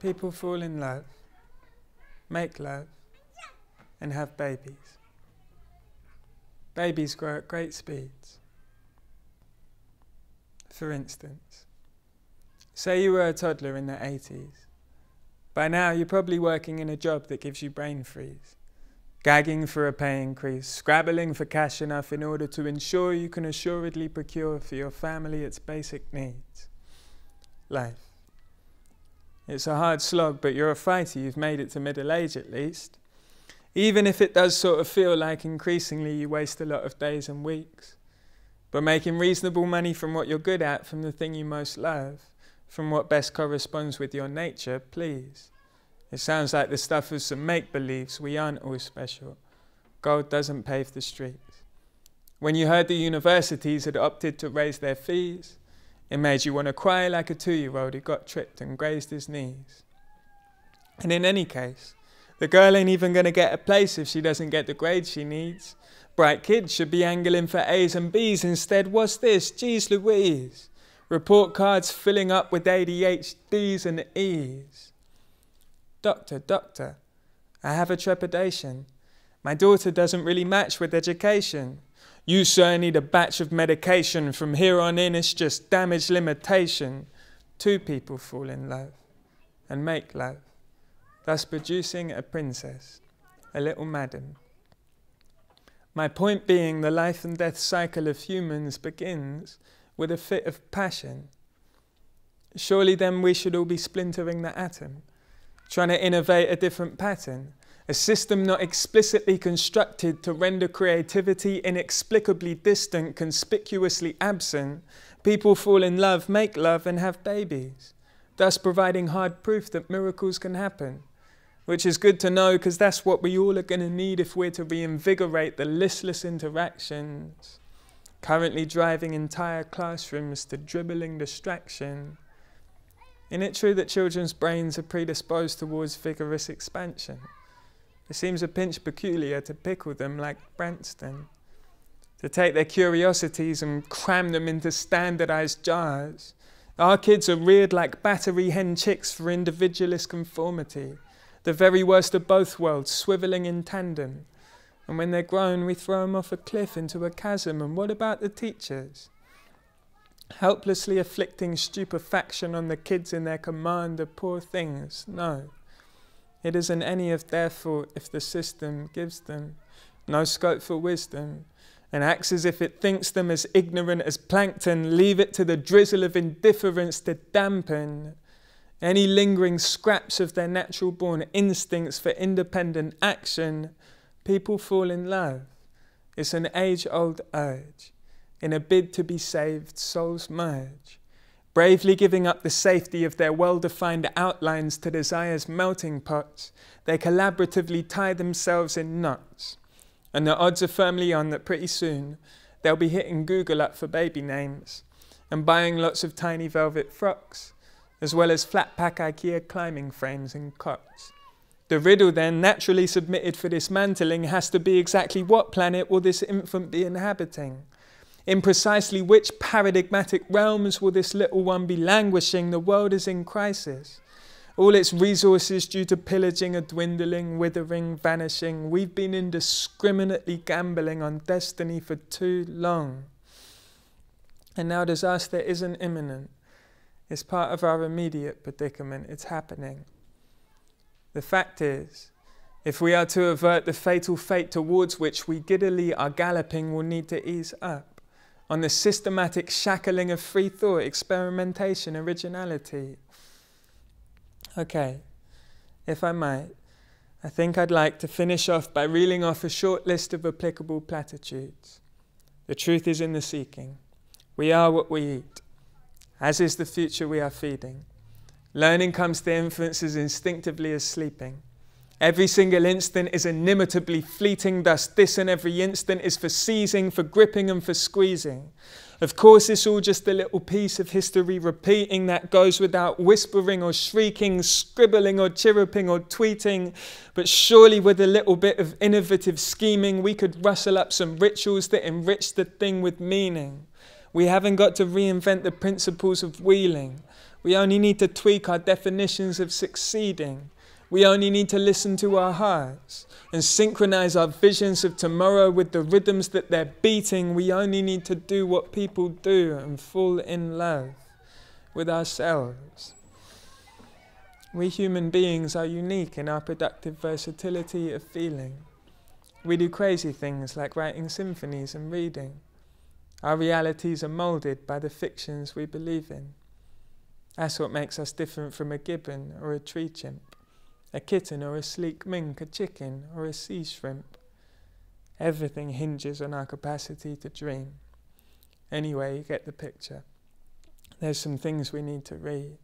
People fall in love, make love, and have babies. Babies grow at great speeds. For instance, say you were a toddler in the 80s. By now, you're probably working in a job that gives you brain freeze, gagging for a pay increase, scrabbling for cash enough in order to ensure you can assuredly procure for your family its basic needs life. It's a hard slog, but you're a fighter. You've made it to middle age at least. Even if it does sort of feel like increasingly you waste a lot of days and weeks. But making reasonable money from what you're good at, from the thing you most love, from what best corresponds with your nature, please. It sounds like the stuff of some make believes. We aren't all special. Gold doesn't pave the streets. When you heard the universities had opted to raise their fees, it made you want to cry like a two year old who got tripped and grazed his knees. And in any case, the girl ain't even going to get a place if she doesn't get the grades she needs. Bright kids should be angling for A's and B's instead. What's this? Geez Louise. Report cards filling up with ADHDs and E's. Doctor, doctor, I have a trepidation. My daughter doesn't really match with education. You, sir, need a batch of medication. From here on in, it's just damage limitation. Two people fall in love and make love, thus producing a princess, a little madam. My point being, the life and death cycle of humans begins with a fit of passion. Surely then we should all be splintering the atom, trying to innovate a different pattern, a system not explicitly constructed to render creativity inexplicably distant, conspicuously absent, people fall in love, make love, and have babies, thus providing hard proof that miracles can happen. Which is good to know because that's what we all are going to need if we're to reinvigorate the listless interactions, currently driving entire classrooms to dribbling distraction. Isn't it true that children's brains are predisposed towards vigorous expansion? It seems a pinch peculiar to pickle them like Branston, to take their curiosities and cram them into standardized jars. Our kids are reared like battery hen chicks for individualist conformity, the very worst of both worlds, swiveling in tandem. And when they're grown, we throw them off a cliff into a chasm. And what about the teachers? Helplessly afflicting stupefaction on the kids in their command of poor things? No. It isn't any of their fault if the system gives them no scope for wisdom and acts as if it thinks them as ignorant as plankton, leave it to the drizzle of indifference to dampen any lingering scraps of their natural born instincts for independent action. People fall in love. It's an age old urge. In a bid to be saved, souls merge bravely giving up the safety of their well defined outlines to desire's melting pots, they collaboratively tie themselves in knots. And the odds are firmly on that pretty soon they'll be hitting Google up for baby names and buying lots of tiny velvet frocks, as well as flat pack IKEA climbing frames and cots. The riddle then, naturally submitted for dismantling, has to be exactly what planet will this infant be inhabiting? In precisely which paradigmatic realms will this little one be languishing? The world is in crisis. All its resources due to pillaging are dwindling, withering, vanishing. We've been indiscriminately gambling on destiny for too long. And now disaster isn't imminent. It's part of our immediate predicament. It's happening. The fact is, if we are to avert the fatal fate towards which we giddily are galloping, we'll need to ease up on the systematic shackling of free thought, experimentation, originality. Okay, if I might, I think I'd like to finish off by reeling off a short list of applicable platitudes. The truth is in the seeking. We are what we eat, as is the future we are feeding. Learning comes to as instinctively as sleeping. Every single instant is inimitably fleeting, thus, this and every instant is for seizing, for gripping, and for squeezing. Of course, it's all just a little piece of history repeating that goes without whispering or shrieking, scribbling or chirruping or tweeting. But surely, with a little bit of innovative scheming, we could rustle up some rituals that enrich the thing with meaning. We haven't got to reinvent the principles of wheeling. We only need to tweak our definitions of succeeding. We only need to listen to our hearts and synchronize our visions of tomorrow with the rhythms that they're beating. We only need to do what people do and fall in love with ourselves. We human beings are unique in our productive versatility of feeling. We do crazy things like writing symphonies and reading. Our realities are moulded by the fictions we believe in. That's what makes us different from a gibbon or a tree chimp, a kitten or a sleek mink, a chicken or a sea shrimp. Everything hinges on our capacity to dream. Anyway, you get the picture. There's some things we need to rethink.